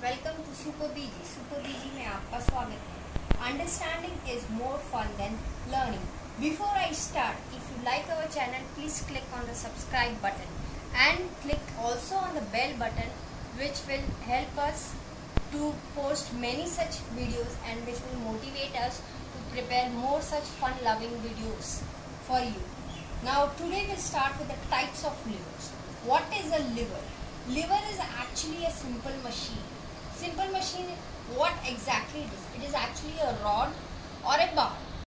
Welcome to super BG super BG में आपका स्वागत है। Understanding is more fun than learning before I start if you like our channel please click on the subscribe button and click also on the bell button which will help us to post many such videos and which will motivate us to prepare more such fun loving videos for you now today will start with the types of livers what is a liver liver is actually a simple machine. Simple machine, what exactly it is? It is actually a rod or a bar.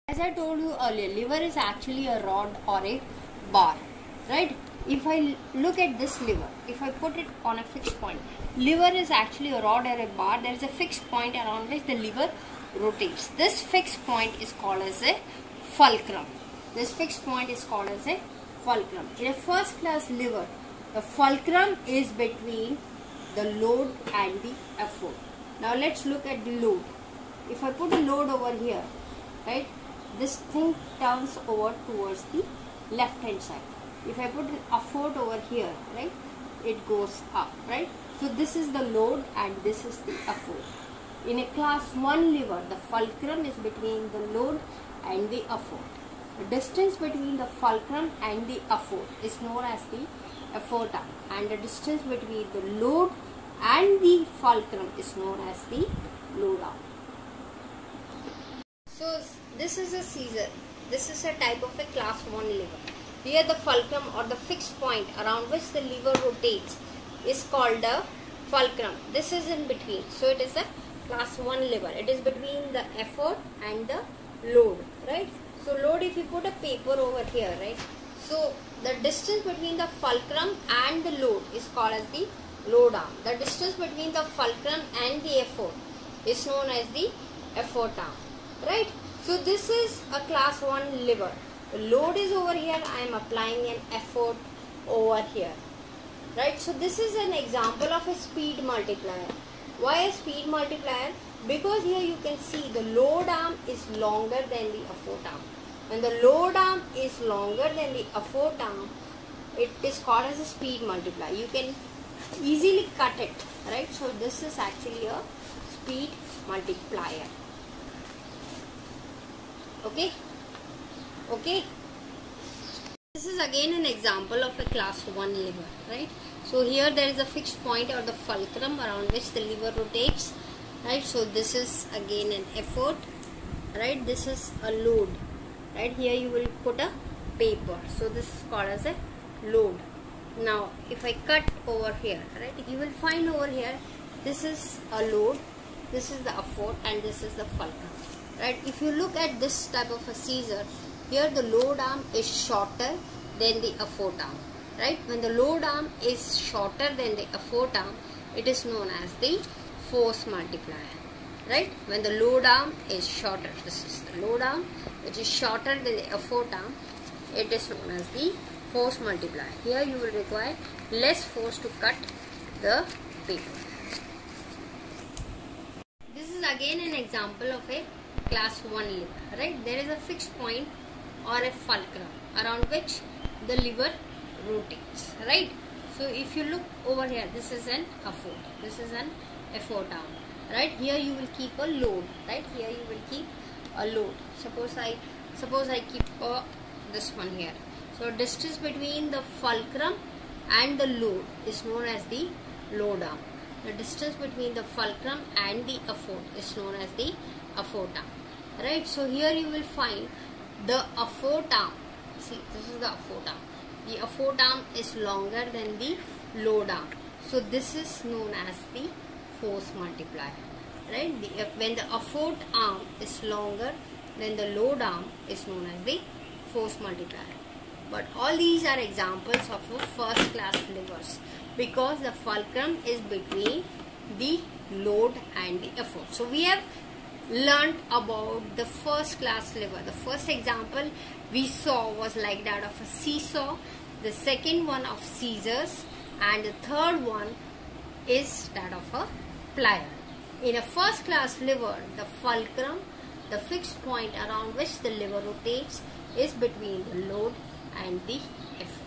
As I told you earlier, lever is actually a rod or a bar, right? If I look at this lever, if I put it on a fixed point, lever is actually a rod or a bar. There is a fixed point around which the lever rotates. This fixed point is called as a fulcrum. This fixed point is called as a fulcrum. In a first class lever, the fulcrum is between the load and the effort. Now let's look at the load. If I put a load over here, right, this thing turns over towards the left hand side. If I put a foot over here, right, it goes up, right. So this is the load and this is the effort. In a class 1 lever, the fulcrum is between the load and the effort. Distance between the fulcrum and the effort is known as the effort arm and the distance between the load and the fulcrum is known as the load arm. So this is a scissor. This is a type of a class 1 lever. Here the fulcrum or the fixed point around which the lever rotates is called the fulcrum. This is in between. So it is a class 1 lever. It is between the effort and the load. Right. So load if you put a paper over here. Right. So the distance between the fulcrum and the load is called as the load arm. The distance between the fulcrum and the effort is known as the effort arm. Right. So this is a class 1 lever. The load is over here. I am applying an effort over here. Right. So this is an example of a speed multiplier. Why a speed multiplier? Because here you can see the load arm is longer than the effort arm. When the load arm is longer than the effort arm, it is called as a speed multiplier. You can easily cut it. Right. So this is actually a speed multiplier okay okay this is again an example of a class 1 lever right so here there is a fixed point or the fulcrum around which the lever rotates right so this is again an effort right this is a load right here you will put a paper. So this is called as a load. Now if I cut over here right you will find over here this is a load this is the effort and this is the fulcrum. Right? If you look at this type of a scissor here the load arm is shorter than the effort arm. Right? When the load arm is shorter than the effort arm it is known as the force multiplier. Right? When the load arm is shorter this is the load arm which is shorter than the effort arm it is known as the force multiplier. Here you will require less force to cut the paper. This is again an example of a class 1 lever right? There is a fixed point or a fulcrum around which the lever rotates right? So if you look over here this is an effort. This is an effort arm right? Here you will keep a load right? Here you will keep a load. Suppose i suppose i keep uh, this one here. So distance between the fulcrum and the load is known as the load arm. The distance between the fulcrum and the effort is known as the effort arm. Right? So here you will find the effort arm. See this is the effort arm. The effort arm is longer than the load arm. So this is known as the force multiplier right the, uh, when the effort arm is longer than the load arm is known as the force multiplier but all these are examples of a first class levers because the fulcrum is between the load and the effort so we have learned about the first class lever. The first example we saw was like that of a seesaw, the second one of scissors and the third one is that of a plier. In a first class lever, the fulcrum, the fixed point around which the lever rotates is between the load and the effort.